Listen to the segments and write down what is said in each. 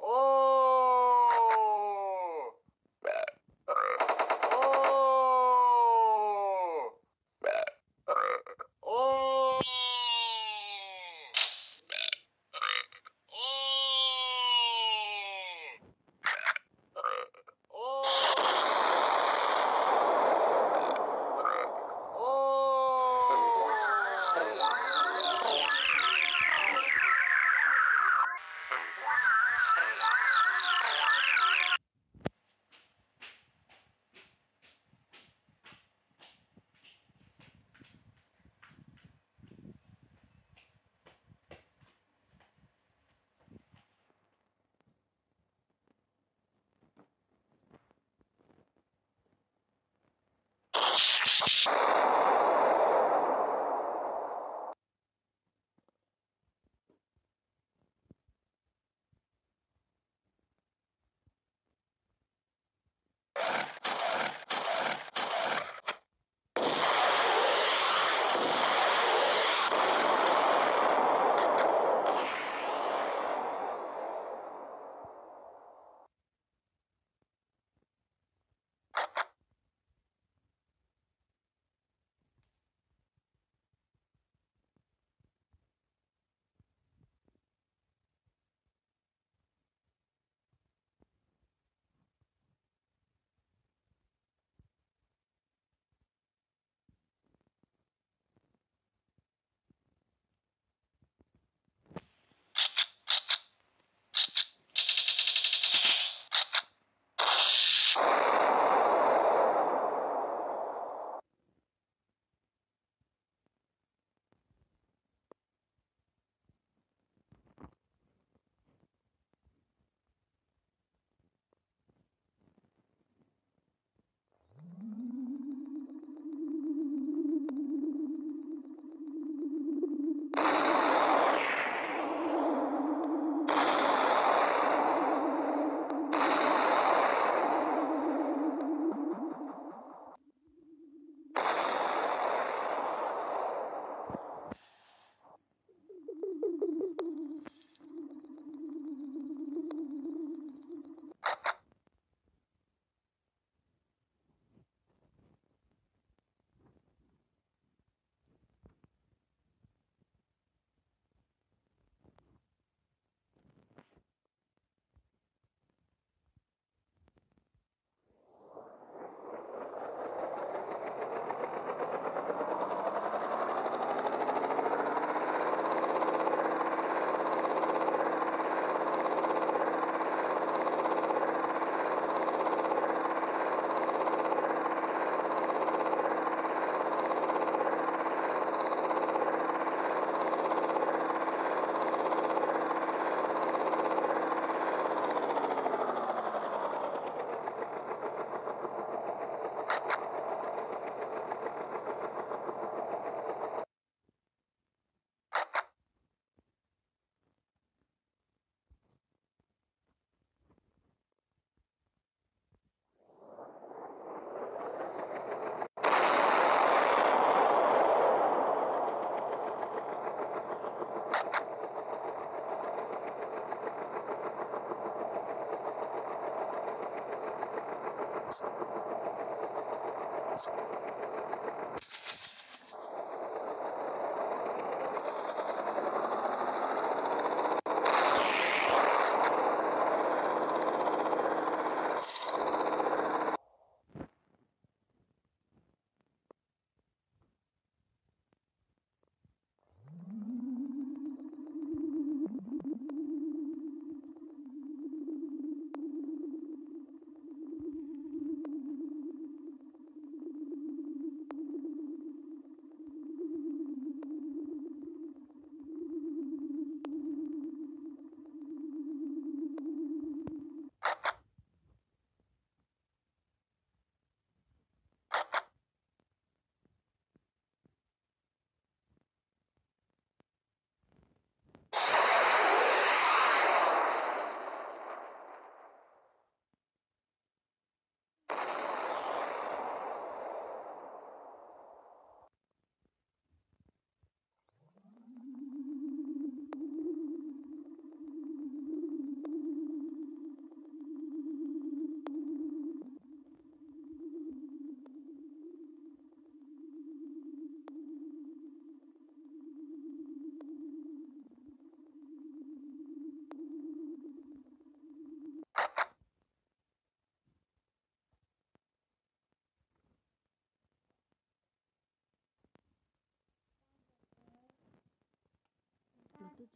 Oh.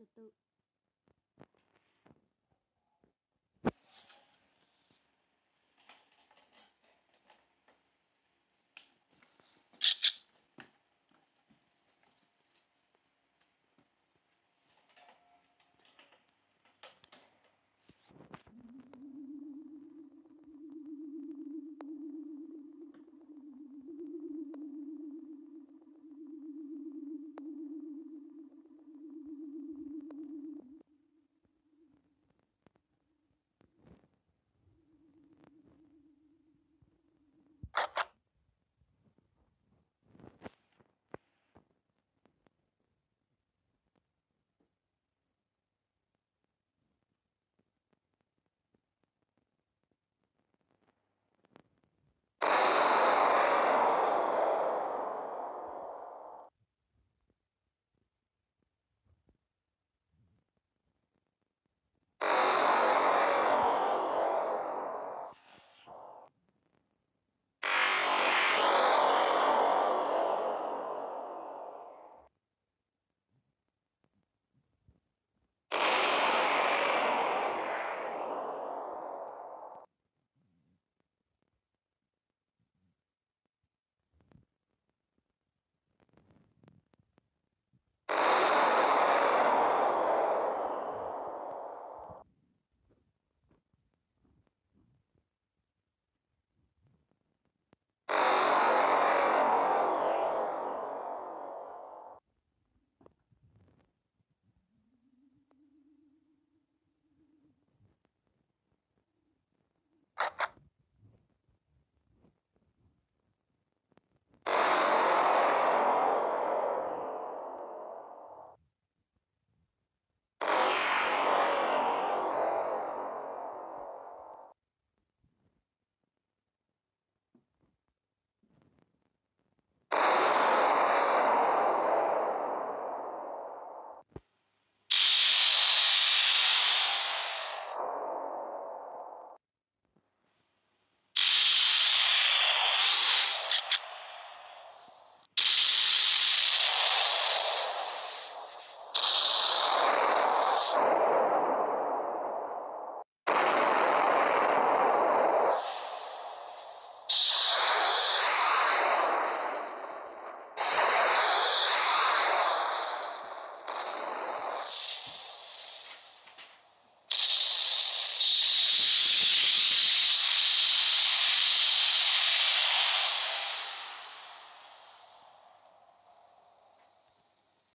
就都